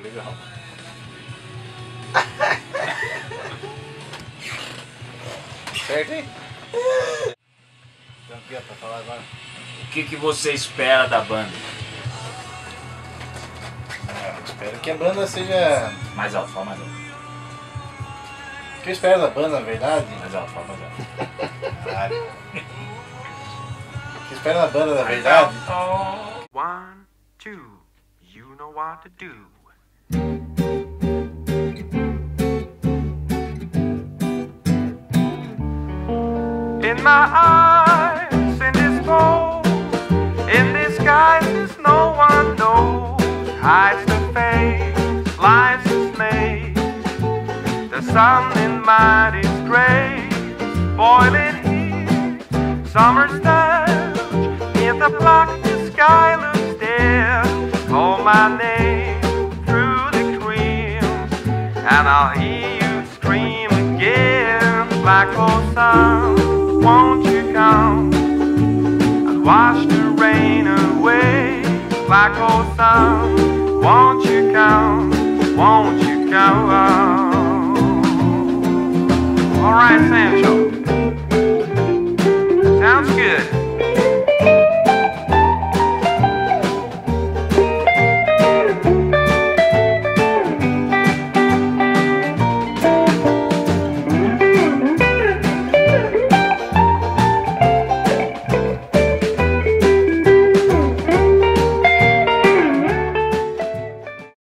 ficou legal. certo, hein? Então aqui, ó, pra falar agora. O que, que você espera da banda? É, eu espero que a banda seja. Mais alto, fala mais alto. O que eu espero da banda, na verdade? Mais alto, fala mais alto. Caralho. O que eu espero da banda, na verdade? One, two, you know what to do. In my eyes, in this bowl, in this disguises no one knows, hides the face, lies dismay. There's something mighty strange, boiling heat, summer's touch, in the black the sky looks dim. Call my name and I'll hear you scream again. Black hole sun, won't you come and wash the rain away? Black hole sun, won't you come? Won't you come? All right, Sancho. Sounds good.